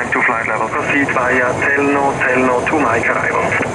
Mike to flight level proceed via Telno, Telno to Mike arrival.